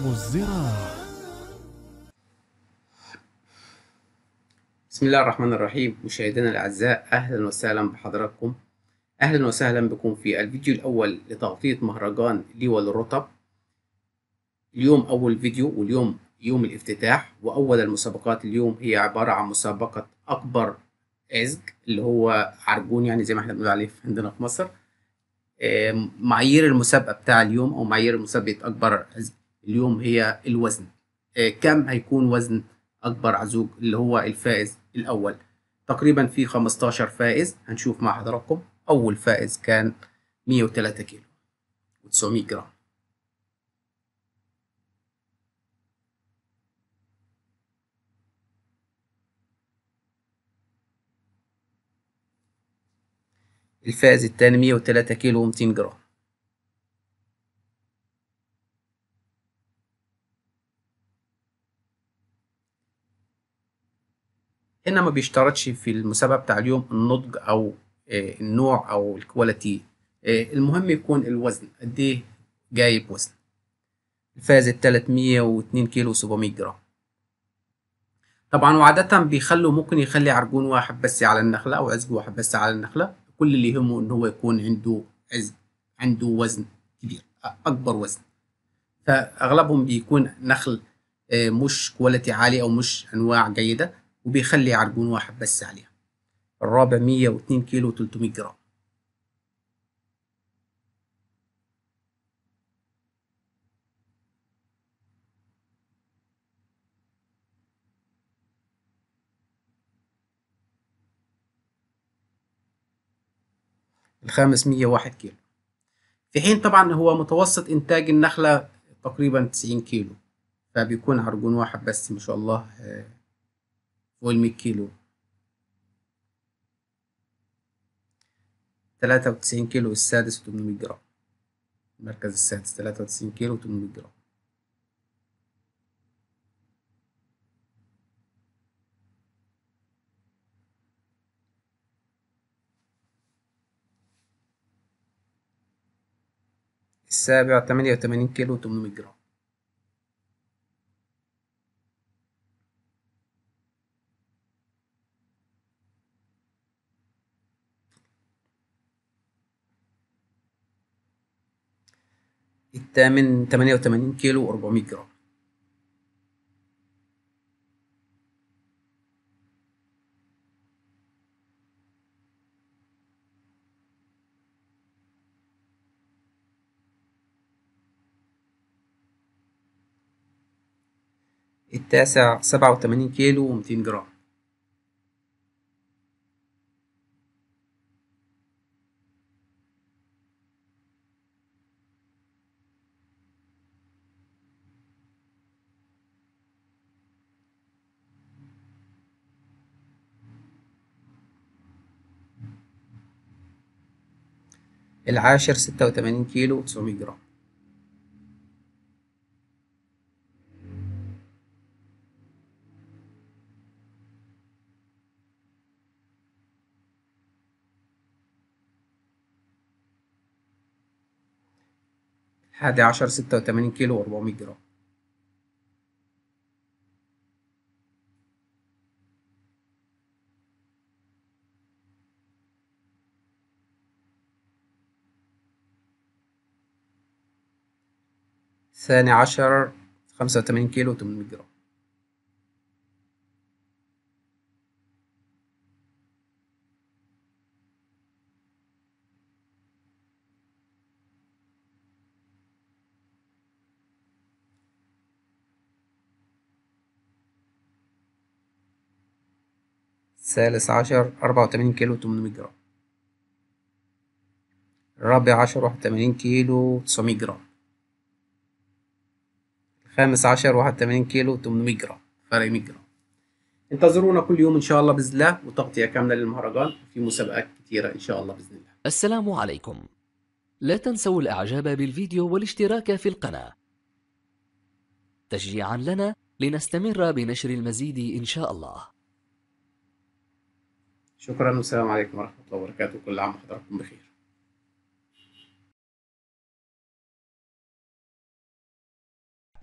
عالم الزراعة. بسم الله الرحمن الرحيم. مشاهدينا الأعزاء أهلا وسهلا بحضراتكم. أهلا وسهلا بكم في الفيديو الأول لتغطية مهرجان ليوى للرطب اليوم أول فيديو واليوم يوم الافتتاح وأول المسابقات اليوم هي عبارة عن مسابقة أكبر عزق اللي هو عرجون يعني زي ما إحنا بنقول عليه عندنا في مصر. آم، معايير المسابقة بتاع اليوم أو معايير مسابقة أكبر عزق اليوم هي الوزن. آه، كم هيكون وزن أكبر عزوج اللي هو الفائز الأول؟ تقريبا في 15 فائز. هنشوف مع حضراتكم. أول فائز كان 103 كيلو. و900 جرام. الفائز الثاني 103 كيلو و200 جرام. هنا ما بيشترطش في المسابقة بتاع اليوم النضج أو آه، النوع أو ال quality. آه، المهم يكون الوزن. قد إيه جايب وزن. الفائز التالت 102 كيلو 700 جرام. طبعا وعادة بيخلوا ممكن يخلي عرجون واحد بس على النخلة أو عزق واحد بس على النخلة. كل اللي يهمه إن هو يكون عنده عزق عنده وزن كبير أكبر وزن. فأغلبهم بيكون نخل آه، مش كواليتي عالي أو مش أنواع جيدة. وبيخلي عرجون واحد بس عليها. الرابع 102 كيلو 300 جرام. الخامس 101 كيلو. في حين طبعا هو متوسط إنتاج النخلة تقريبا 90 كيلو. فبيكون عرجون واحد بس ما شاء الله آه، فوق ال 100 كيلو 93 كيلو السادس 800 جرام. المركز السادس 93 كيلو 800 جرام. السابع 88 كيلو 800 جرام. الثامن 88 كيلو 400 جرام. التاسع 87 كيلو و200 جرام. العاشر 86 كيلو و900 جرام. الحادي عشر 86 كيلو و400 جرام. الثاني عشر 85 كيلو و800 جرام. الثالث عشر 84 كيلو 800 جرام. الرابع عشر 81 كيلو 900 جرام. الخامس عشر 81 كيلو 800 جرام فرق 100 جرام. انتظرونا كل يوم إن شاء الله بإذن الله وتغطية كاملة للمهرجان في مسابقات كتيرة إن شاء الله بإذن الله. السلام عليكم. لا تنسوا الإعجاب بالفيديو والاشتراك في القناة. تشجيعا لنا لنستمر بنشر المزيد إن شاء الله. شكرا والسلام عليكم ورحمة الله وبركاته. كل عام وحضراتكم بخير.